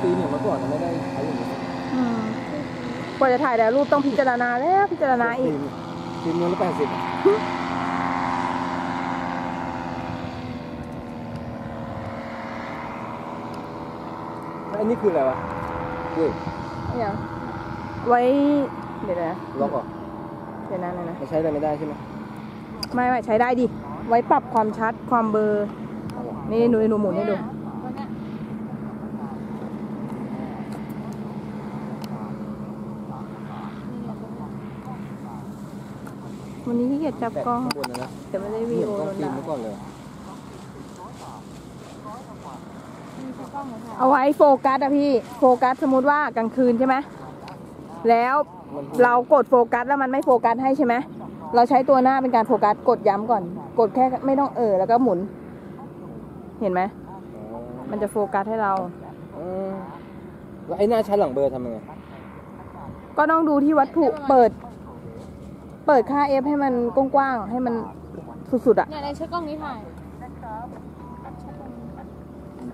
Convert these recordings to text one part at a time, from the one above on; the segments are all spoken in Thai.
ฟิล์มอย่างเมื่อก่อนไม่ได้ใช้อย่างนี้อืมกว่าจะถ่ายแต่รูปต้องพิจารณาแล้วพิจารณาอีก ฟิล์มเงินละแปดสิบอันนี้คืออะไรวะเฮ้ยอย่างไว้เดี๋ยวนะล็อกเหรอเดี๋ยวนะเดี๋ยวนะมันใช้อะไรไม่ได้ใช่ไหมไม่ไม่ใช้ได้ดิ ไว้ปรับความชัดความเบลอร์เอาเหรอนี่หนูหนูหมุนให้ดู วันเนี้ย วันนี้ขี้เกียจจับแปะกล้องข้างบนนะนะแต่ไม่ได้เหวีมือนโอกล้องโดนฟิล์มด่าเมื่อก่อนเลยมีใช้กล้องเหรอคะเอาไว้โฟกัสอะพี่ โฟกัสสมมติว่ากลางคืนใช่ไหมแล้วมันเรากดโฟกัสแล้วมันไม่โฟกัสให้ใช่ไหมเราใช้ตัวหน้าเป็นการโฟกัสกดย้ำก่อน กดแค่ไม่ต้องเออแล้วก็หมุน เห็นไหมอ๋อมันจะโฟกัสให้เราอืมแล้วไอ้หน้าชั้นหลังเบอร์ทำยังไงก็ต้องดูที่วัตถุเปิด เปิดค่า F ให้มันกว้างๆให้มันสุดๆอะเนี่ยในใช้กล้องนี้ถ่าย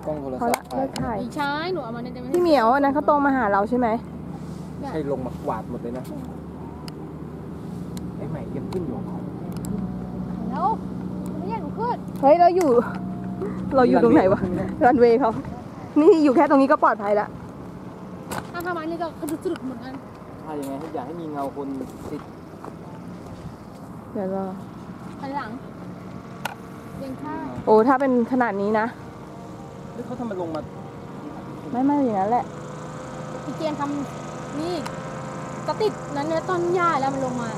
กล้องโทรพอศัพละท์เลิกถ่ายอีใช้หนูเอามาเนี่ยจะไม่พี่เหมียวอันนั้นเขาโตมาหาเราใช่ไหมใช่ลงมากวาดหมดเลยนะไอ้ใหม่ยังขึ้นอยู่แล้วไม่อยากหนูขึ้นเฮ้ยเราอยู่ เราอยู่ตรงไหนวะรันเวย์เขา นี่อยู่แค่ตรงนี้ก็ปลอดภัยละถ้าทำอันนี้ก็กระดุกกระดุกเหมือนกันถ้ายังไงให้อยากให้มีเงาคนติดเดี๋ยวรออันหลังเรียงข้างโอ้ถ้าเป็นขนาดนี้นะหรือเขาทำมันลงมาไม่ไม่อย่างนั้นแหละ พี่เกียนทำนี่ก็ติดนั้นเนื้อต้นหญ้าแล้วมันลงมา